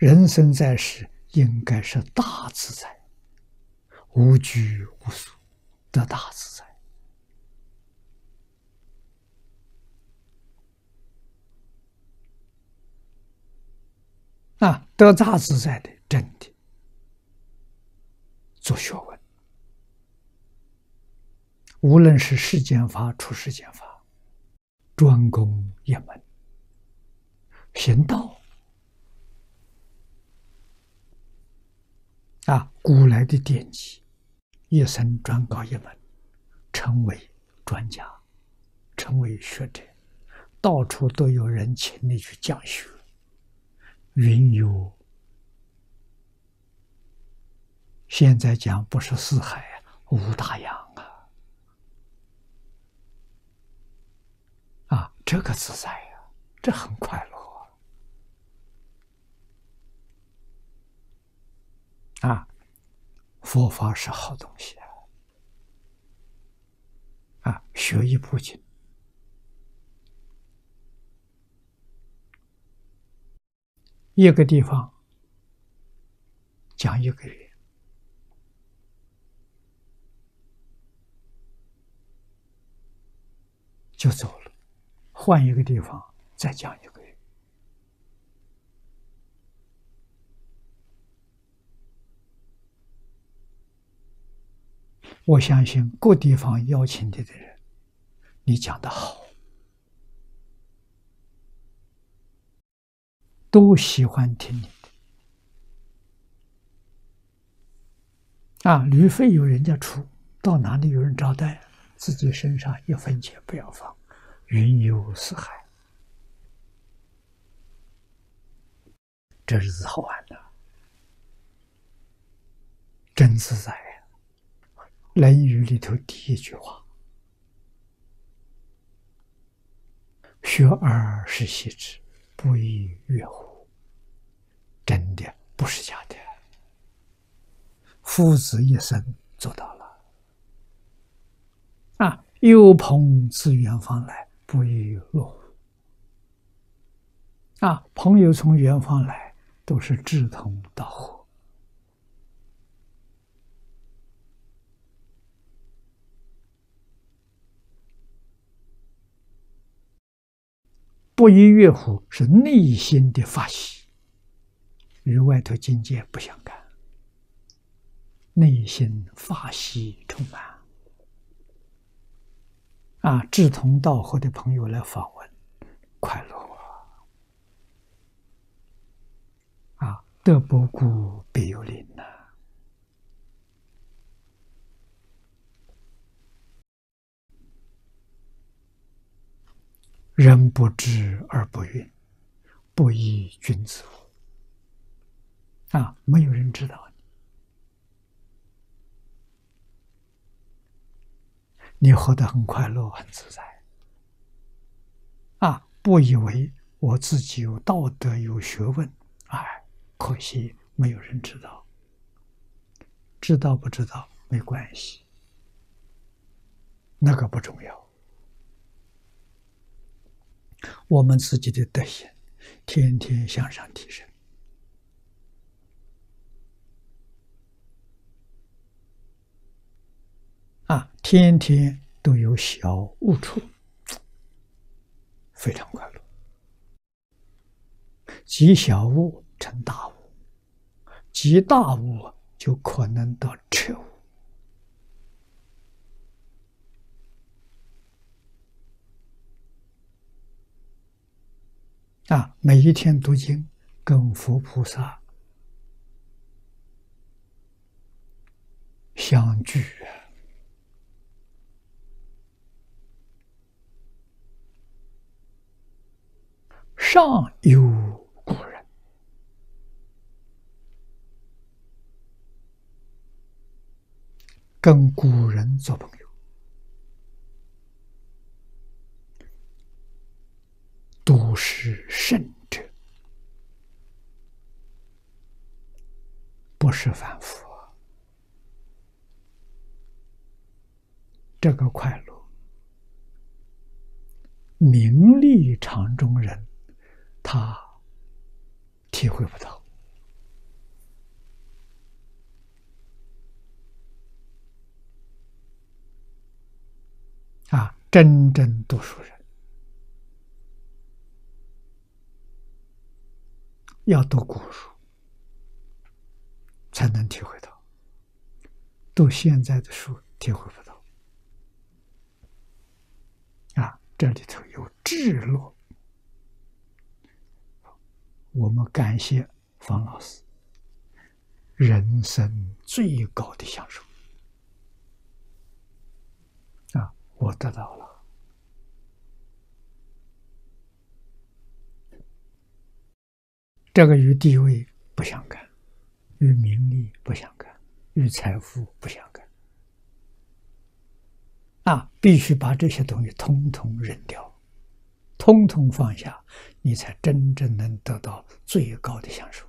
人生在世，应该是大自在，无拘无束，得大自在。啊，得大自在的真的做学问，无论是世间法、出世间法，专攻一门，行道。啊，古来的典籍，一生专搞一门，成为专家，成为学者，到处都有人请你去讲学。云游，现在讲不是四海啊，五大洋啊，啊，这个自在呀，这很快乐啊！佛法是好东西啊，啊，学一部经。一个地方讲一个月，就走了；换一个地方再讲一个月。我相信各地方邀请你的人，你讲的好。都喜欢听你的啊！旅费有人家出，到哪里有人招待，自己身上一分钱不要放，云游四海，这日子好玩的，真自在！《论语》里头第一句话：“学而时习之。”不亦乐乎？真的不是假的。夫子一生做到了。啊，有朋自远方来，不亦乐乎？啊，朋友从远方来，都是志同道合。不亦乐乎是内心的发喜，与外头境界不相干。内心发喜充满，啊，志同道合的朋友来访问，快乐啊！啊，德不孤，必有邻人不知而不愠，不亦君子乎？啊，没有人知道你，你活得很快乐、很自在。啊，不以为我自己有道德、有学问，哎，可惜没有人知道。知道不知道没关系，那个不重要。我们自己的德行，天天向上提升，啊，天天都有小悟处，非常快乐。积小悟成大悟，积大悟就可能到彻悟。啊，每一天读经，跟佛菩萨相聚啊！上有古人，跟古人做朋友。都是甚至不是反复这个快乐名利场中人他体会不到。啊真正读书人。要读古书，才能体会到；读现在的书，体会不到。啊，这里头有智落，我们感谢方老师，人生最高的享受啊。我得到了，这个与地位不相干，与名利不相干，与财富不相干。啊，必须把这些东西通通扔掉，通通放下，你才真正能得到最高的享受。